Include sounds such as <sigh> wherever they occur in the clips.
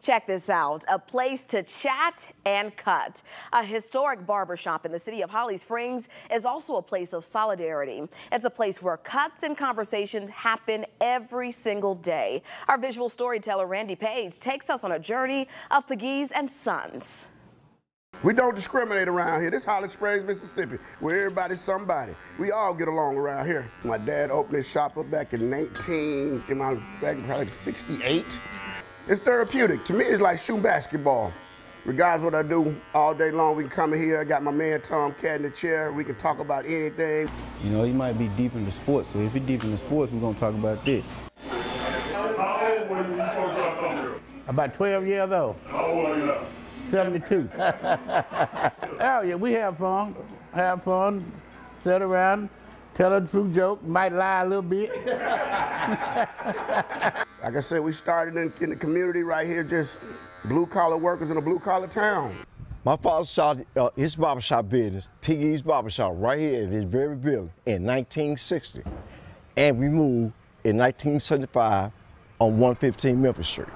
Check this out, a place to chat and cut. A historic barbershop in the city of Holly Springs is also a place of solidarity. It's a place where cuts and conversations happen every single day. Our visual storyteller Randy Page takes us on a journey of Pegues and Sons. We don't discriminate around here. This Holly Springs, Mississippi, where everybody's somebody. We all get along around here. My dad opened his shop up back in 19, in my, back in probably 68. It's therapeutic. To me, it's like shooting basketball. Regardless what I do all day long, we can come in here. I got my man Tom Cat in the chair. We can talk about anything. You know, he might be deep into sports, so if you're deep into sports, we're gonna talk about this. How old were you when you come here? About 12 years old. How old are you now? 72. <laughs> oh yeah, we have fun. Have fun. Sit around, tell a true joke, might lie a little bit. <laughs> Like I said, we started in, in the community right here, just blue collar workers in a blue collar town. My father started uh, his barbershop business, Pegues Barbershop, right here in this very building in 1960. And we moved in 1975 on 115 Memphis Street.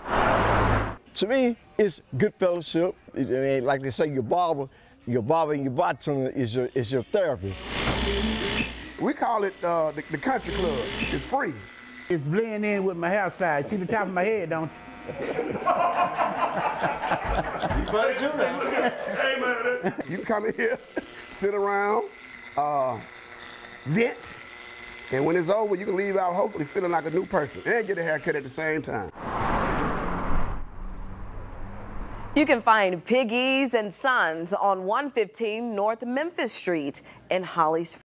To me, it's good fellowship. It, I mean, like they say, your barber, your barber and your bartender is your, is your therapist. We call it uh, the, the country club. It's free. It's blending in with my hairstyle. See the top of my head, don't you? Hey man, <laughs> You can come in here, sit around, uh, vent, and when it's over, you can leave out hopefully feeling like a new person and get a haircut at the same time. You can find Pegues and Sons on 115 North Memphis Street in Holly Springs.